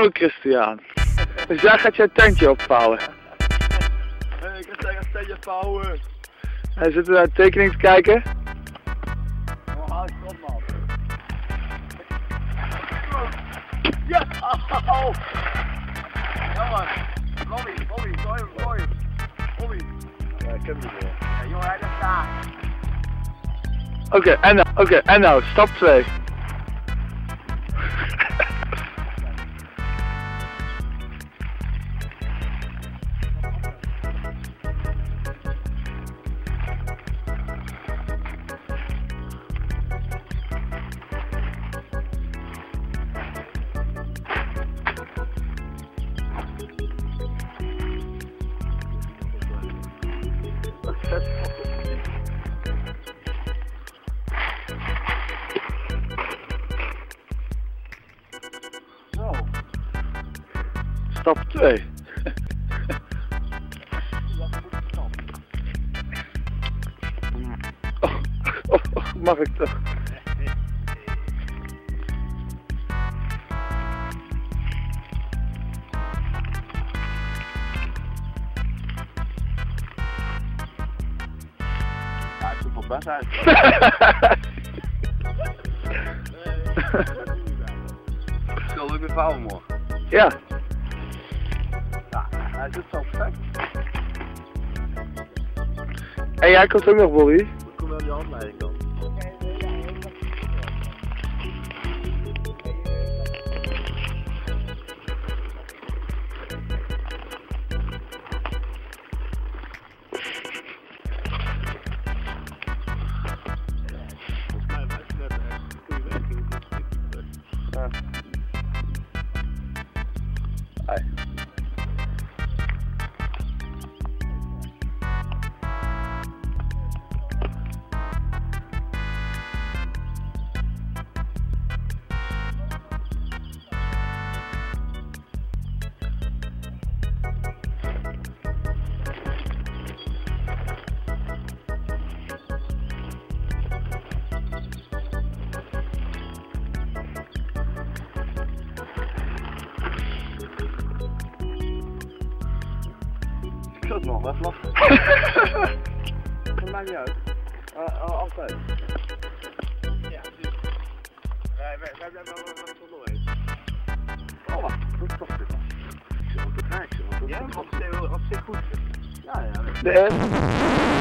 Zo Christian. Dus jij gaat je tentje opvouwen. Hey, ik ga zeggen stel je vouwen. Hij zit naar de tekening te kijken. Oh, haal ik op man. Ja! Oh. Robbie, Robbie, gooi hem, gooi hem. Robbie. Ja, ik heb hem niet meer. Ja, joh, hij ligt daar. Oké, en nou, oké, en nou, stap 2. Zo. Stap 2. Oh, oh, oh, mag ik toch? Ik zoek wel best uit. Zullen we weer vouwen morgen? ja, Ja, hij zit zo perfect. en jij komt ook nog, Bolly. Ik kom wel die handleiding dan. Bye. Zat nog, wat lastig. Dat maakt niet uit. Uh, altijd. Ja, precies. Wij, wij, wij blijven wel wat verloren. Oh, wacht, dat is toch dit. Ik zit op Ja, op zich goed. Ja, ja. De